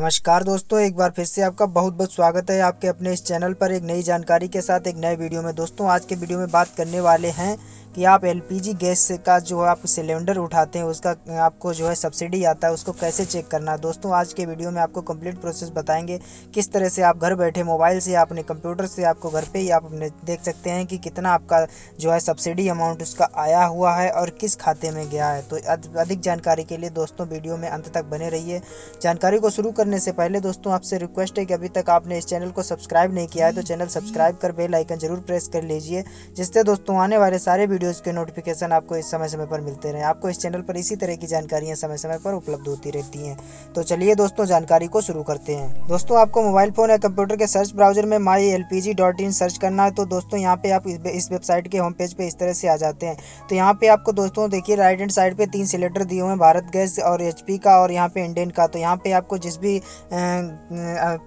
नमस्कार दोस्तों, एक बार फिर से आपका बहुत बहुत स्वागत है आपके अपने इस चैनल पर एक नई जानकारी के साथ, एक नए वीडियो में। दोस्तों, आज के वीडियो में बात करने वाले हैं कि आप एलपीजी गैस का जो आप सिलेंडर उठाते हैं, उसका आपको जो है सब्सिडी आता है, उसको कैसे चेक करना है? दोस्तों, आज के वीडियो में आपको कंप्लीट प्रोसेस बताएँगे किस तरह से आप घर बैठे मोबाइल से, अपने कंप्यूटर से, आपको घर पे ही आप अपने देख सकते हैं कि कितना आपका जो है सब्सिडी अमाउंट उसका आया हुआ है और किस खाते में गया है। तो अधिक जानकारी के लिए दोस्तों वीडियो में अंत तक बने रहिए। जानकारी को शुरू करने से पहले दोस्तों, आपसे रिक्वेस्ट है कि अभी तक आपने इस चैनल को सब्सक्राइब नहीं किया है तो चैनल सब्सक्राइब कर बेल आइकन ज़रूर प्रेस कर लीजिए, जिससे दोस्तों आने वाले सारे वीडियोज़ के नोटिफिकेशन आपको इस समय समय पर मिलते रहे। आपको इस चैनल पर इसी तरह की जानकारियाँ समय समय पर उपलब्ध होती रहती हैं। तो चलिए दोस्तों, जानकारी को शुरू करते हैं। दोस्तों, आपको मोबाइल फ़ोन या कंप्यूटर के सर्च ब्राउज़र में माई एल सर्च करना है तो दोस्तों, यहाँ पे आप इस वेबसाइट के होम पेज पे इस तरह से आ जाते हैं। तो यहाँ पे आपको दोस्तों, देखिए राइट हैंड साइड पे तीन सिलेंडर दिए हुए हैं, भारत गैस और एचपी का और यहाँ पे इंडियन का। तो यहाँ पे आपको जिस भी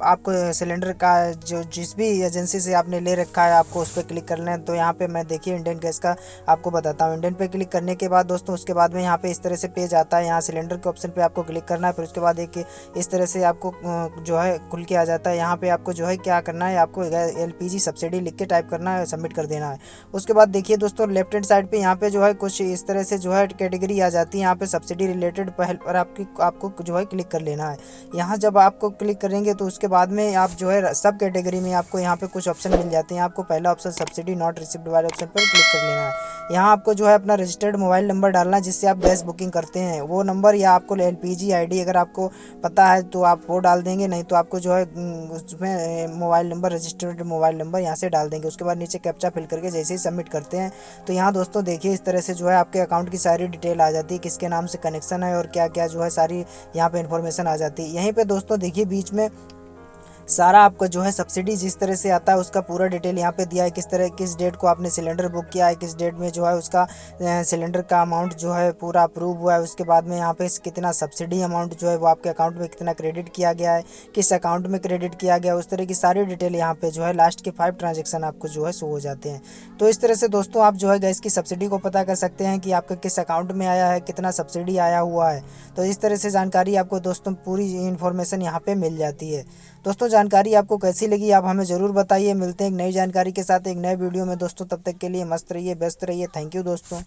आपको सिलेंडर का जो जिस भी एजेंसी से आपने ले रखा है, आपको उस पर क्लिक करना है। तो यहाँ पे मैं, देखिए इंडियन गैस का आपको बताता हूँ। इंडियन पे क्लिक करने के बाद दोस्तों, उसके बाद में यहाँ पे इस तरह से पेज आता है। यहाँ सिलेंडर के ऑप्शन पे आपको क्लिक करना है, फिर उसके बाद एक इस तरह से आपको जो है, खुल के आ जाता है। यहाँ पे आपको जो है क्या करना है, आपको एलपीजी सब्सिडी लिख के टाइप करना है सबमिट कर देना है। उसके बाद देखिए दोस्तों लेफ़्ट हैंड साइड पर यहाँ पे जो है कुछ इस तरह से जो है कैटेगरी आ जाती है। यहाँ पे सब्सिडी रिलेटेड पहल पर आपकी, आपको जो है क्लिक कर लेना है। यहाँ जब आपको क्लिक करेंगे तो उसके बाद में आप जो है सब कैटेगरी में आपको यहाँ पे कुछ ऑप्शन मिल जाते हैं। आपको पहला ऑप्शन सब्सिडी नॉट रिसिप्ड वाले ऑप्शन पर क्लिक कर लेना है। यहाँ आपको जो है अपना रजिस्टर्ड मोबाइल नंबर डालना जिससे आप गैस बुकिंग करते हैं। वो नंबर या आपको एल पी अगर आपको पता है तो आप वो डाल देंगे, नहीं तो आपको जो है उसमें mobile number registered mobile number यहाँ से डाल देंगे। उसके बाद नीचे कैप्चा फिल करके जैसे ही सबमिट करते हैं तो यहाँ दोस्तों देखिए इस तरह से जो है आपके अकाउंट की सारी डिटेल आ जाती है, किसके नाम से कनेक्शन है और क्या क्या जो है सारी यहाँ पर इन्फॉर्मेशन आ जाती है। यहीं पर दोस्तों देखिए बीच में सारा आपको जो है सब्सिडी जिस तरह से आता है, उसका पूरा डिटेल यहाँ पे दिया है, किस तरह, किस डेट को आपने सिलेंडर बुक किया है, किस डेट में जो है उसका सिलेंडर का अमाउंट जो है पूरा अप्रूव हुआ है, उसके बाद में यहाँ पे कितना सब्सिडी अमाउंट जो है वो आपके अकाउंट में कितना क्रेडिट किया गया है, किस अकाउंट में क्रेडिट किया गया उस तरह की सारी डिटेल यहाँ पे जो है लास्ट के फाइव ट्रांजेक्शन आपको जो है शो हो जाते हैं। तो इस तरह से दोस्तों आप जो है गैस की सब्सिडी को पता कर सकते हैं कि आपका किस अकाउंट में आया है, कितना सब्सिडी आया हुआ है। तो इस तरह से जानकारी आपको दोस्तों पूरी इन्फॉर्मेशन यहाँ पर मिल जाती है। दोस्तों जानकारी आपको कैसी लगी, आप हमें ज़रूर बताइए। मिलते हैं एक नई जानकारी के साथ, एक नए वीडियो में। दोस्तों, तब तक के लिए मस्त रहिए, व्यस्त रहिए। थैंक यू दोस्तों।